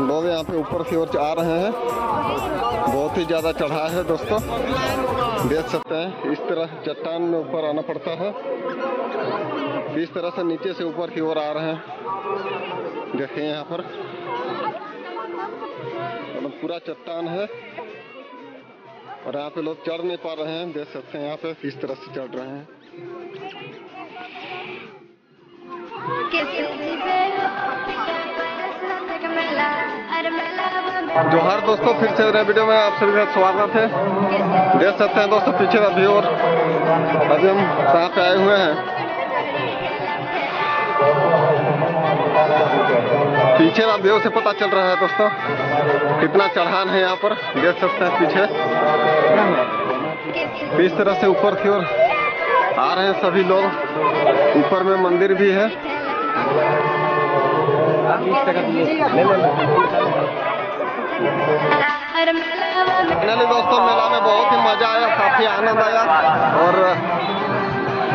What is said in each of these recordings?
लोग यहाँ पे ऊपर की ओर आ रहे हैं। बहुत ही ज़्यादा चढ़ा है दोस्तों। देख सकते हैं, इस तरह चट्टान में ऊपर आना पड़ता है। इस तरह से नीचे से ऊपर की ओर आ रहे हैं। देखिए यहाँ पर। मतलब पूरा चट्टान है। और यहाँ पे लोग चढ़ नहीं पा रहे हैं। देख सकते हैं यहाँ पे किस तरह से चढ़ रहे हैं। जोहार दोस्तों, फिर से वीडियो में आप सभी का स्वागत है। देख सकते हैं दोस्तों, पीछे का व्यू और अभी हम कहाँ पे आए हुए हैं। पीछे का व्यू से पता चल रहा है दोस्तों, कितना चढ़ान है यहाँ पर। देख सकते हैं पीछे। इस तरह से ऊपर की ओर आ रहे हैं सभी लोग। ऊपर में मंदिर भी है। फाइनली दोस्तों, मेला में बहुत ही मज़ा आया, काफ़ी आनंद आया। और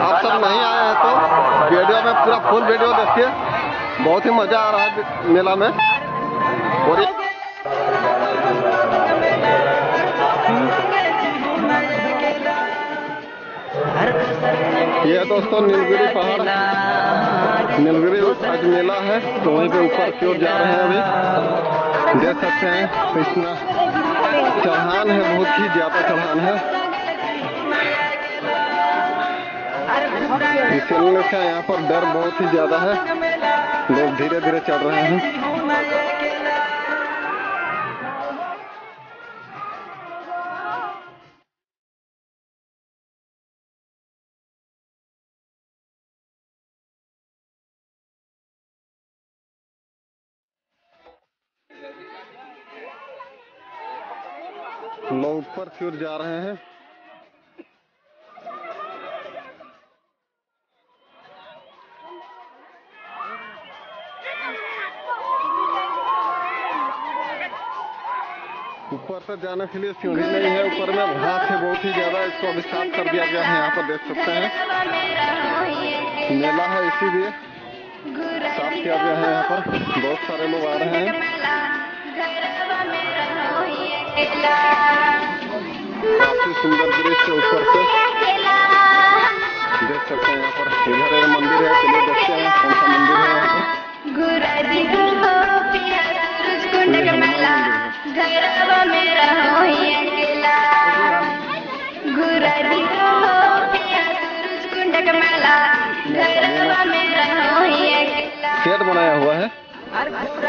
आप सब नहीं आए हैं तो वीडियो में पूरा फुल वीडियो देखिए। बहुत ही मज़ा आ रहा है मेला में। और ये- दोस्तों नीलगिरी पहाड़। नीलगिरी आज मेला है तो वहीं पे ऊपर की ओर जा रहे हैं अभी। देख सकते हैं तो इतना चढ़ान है बहुत ही ज़्यादा चढ़ान है। इसलिए यहाँ पर डर बहुत ही ज़्यादा है। लोग धीरे धीरे चढ़ रहे हैं। लोग ऊपर की ओर जा रहे हैं। ऊपर से जाने के लिए सीढ़ी नहीं है ऊपर में घास है बहुत ही ज़्यादा इसको अभी साफ़ कर दिया गया है यहाँ पर देख सकते हैं। मेला है इसीलिए साफ़ किया गया है यहाँ पर। बहुत सारे लोग आ रहे हैं। काफ़ी सुंदर दृश्य ऊपर से। देख सकते हैं यहाँ पर इधर एक मंदिर है चलिए देखते हैं कौन सा मंदिर है यहाँ पर? ये हनुमान मंदिर है। शेड बनाया हुआ है।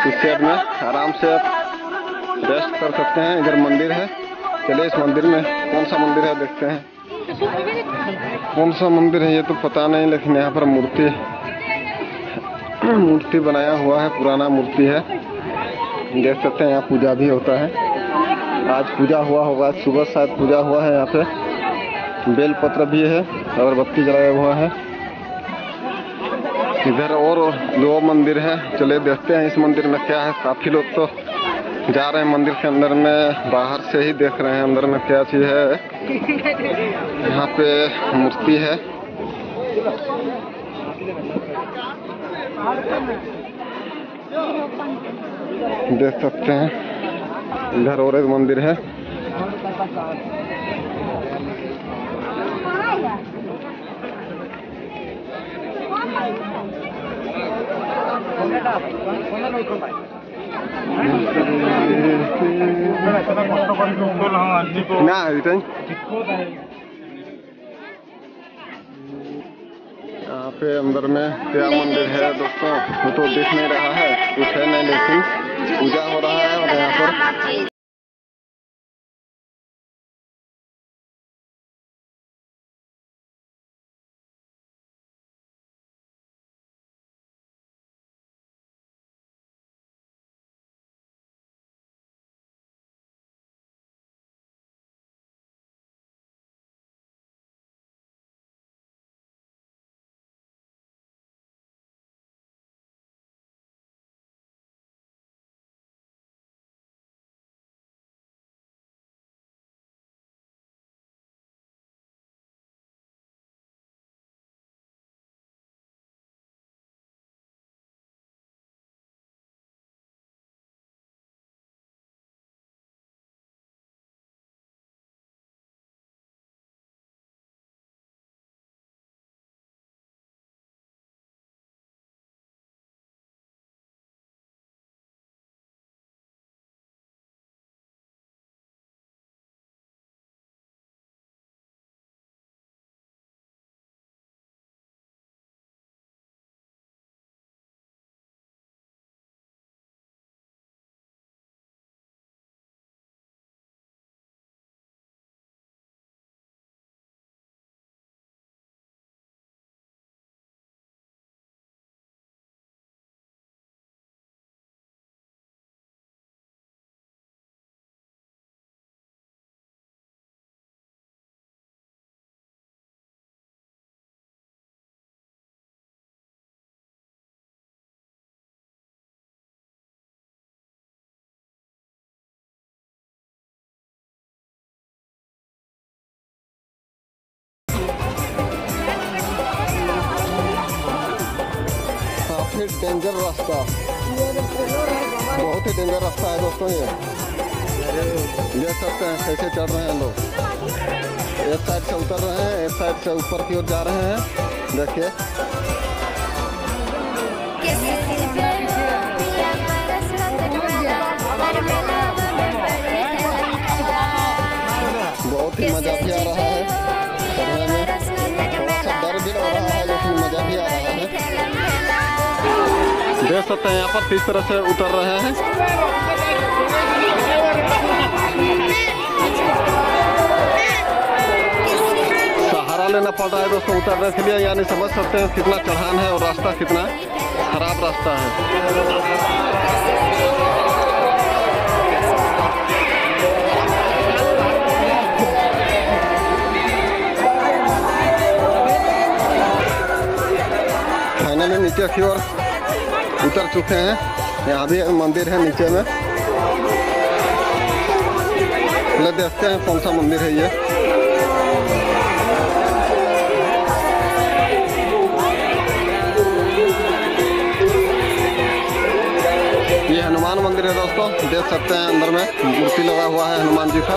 इस शेड में आराम से आप रेस्ट कर सकते हैं, इधर मंदिर है। चलिए इस मंदिर में कौन सा मंदिर है, देखते हैं। कौन सा मंदिर है, ये तो पता नहीं, लेकिन यहाँ पर मूर्ति मूर्ति बनाया हुआ है, पुराना मूर्ति है। देख सकते हैं, यहाँ पूजा भी होता है। आज पूजा हुआ होगा सुबह शायद पूजा हुआ है यहाँ पे। बेलपत्र भी है, अगरबत्ती जलाया हुआ है। इधर और दो मंदिर है, चलिए देखते हैं इस मंदिर में क्या है। काफ़ी लोग तो जा रहे हैं मंदिर के अंदर में, बाहर से ही देख रहे हैं अंदर में क्या चीज़ है। यहाँ पे मूर्ति है। देख सकते हैं, इधर और एक मंदिर है। यहाँ पे अंदर में क्या मंदिर है, दोस्तों। वो तो दिख नहीं रहा है, कुछ है नहीं, लेकिन पूजा हो रहा है और यहाँ पर डेंजर रास्ता। बहुत ही डेंजर रास्ता है दोस्तों ये। देख सकते हैं कैसे चढ़ रहे हैं लोग। एक साइड से उतर रहे हैं, एक साइड से ऊपर की ओर जा रहे हैं। देखिए। देख सकते हैं यहाँ पर किस तरह से उतर रहे हैं। सहारा लेना पड़ रहा है दोस्तों उतरने के लिए, यानी समझ सकते हैं कितना चढ़ान है और रास्ता कितना खराब रास्ता है। फाइनली नीचे की ओर उतर चुके हैं। यहाँ भी मंदिर है नीचे में। ले देखते हैं कौन सा मंदिर है ये। ये हनुमान मंदिर है दोस्तों, देख सकते हैं अंदर में, मूर्ति लगा हुआ है हनुमान जी का।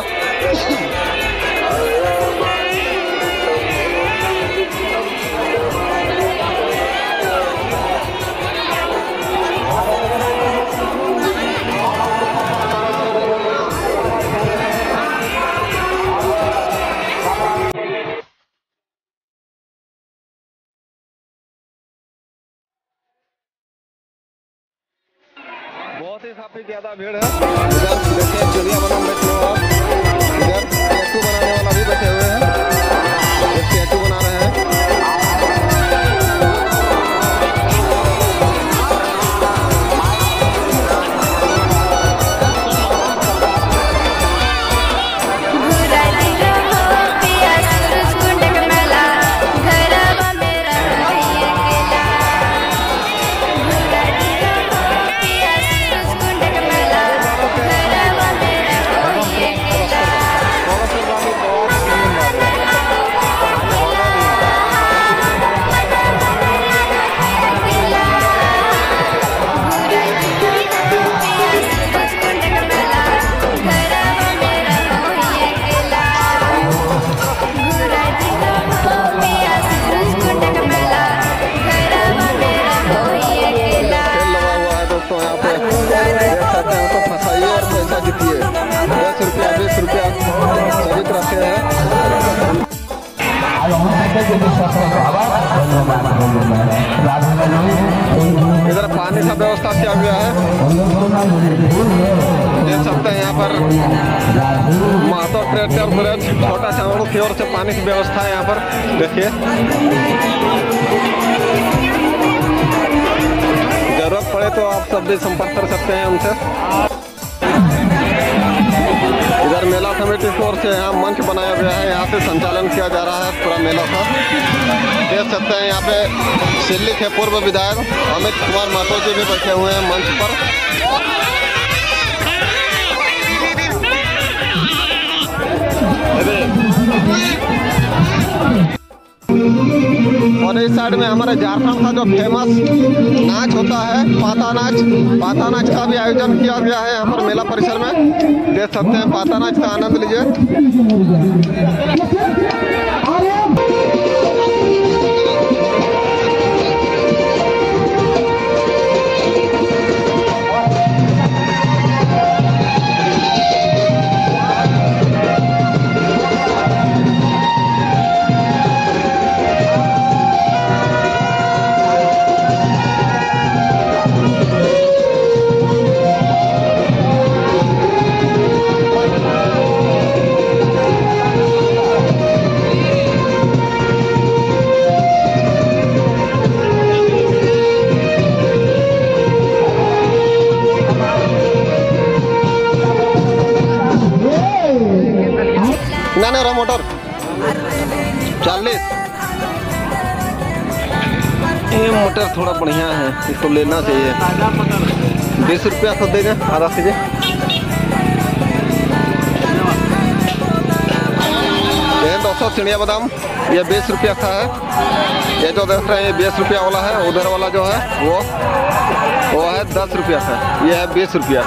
बहुत ही काफ़ी ज़्यादा भीड़ है। चिड़िया बना इधर पानी का व्यवस्था किया गया है। देख सकते हैं यहाँ पर महतो ट्रैक्टर ब्रिज, छोटा चावड़ों की ओर से पानी की व्यवस्था है यहाँ पर। देखिए। ज़रूरत पड़े तो आप सब भी संपर्क कर सकते हैं उनसे कमेटी की ओर से यहाँ मंच बनाया गया है। यहाँ पे संचालन किया जा रहा है पूरा मेला का। देख सकते हैं यहाँ पे सिल्ली के पूर्व विधायक अमित कुमार महतो जी भी बैठे हुए हैं मंच पर। और इस साइड में हमारे झारखंड का जो फ़ेमस नाच होता है, पाता नाच पाता नाच का भी आयोजन किया गया है हमारे मेला परिसर में। देख सकते हैं, पाता नाच का आनंद लीजिए। थोड़ा बढ़िया है, इसको लेना चाहिए। बीस रुपया तो देगा आधा के। सौ दोस्तों चिड़िया बादाम, ये बीस रुपया का है। ये जो देख रहे हैं, ये बीस रुपया वाला है, उधर वाला जो है, वो वो है दस रुपया का। ये है बीस रुपया।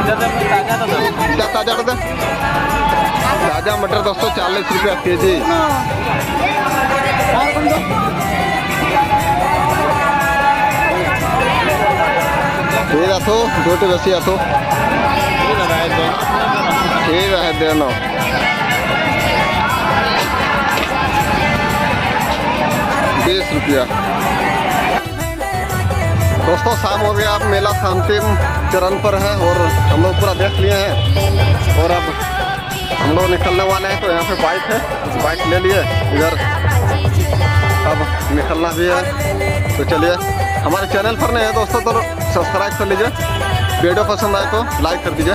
क्या ताज़ा दे? ताज़ा मटर दोस्तों चालीस रुपया के जी ঠিক আছো দুটো বেশি আছো ঠিক আছে দে নাও बीस रुपया दोस्तों शाम हो गया अब मेला का अंतिम चरण पर है और हम लोग पूरा देख लिए हैं और अब हम लोग निकलने वाले हैं तो यहाँ पे बाइक है बाइक ले लिए इधर अब निकलना भी है। तो चलिए, हमारे चैनल पर नहीं है दोस्तों तो सब्सक्राइब कर लीजिए। वीडियो पसंद आए तो लाइक कर दीजिए।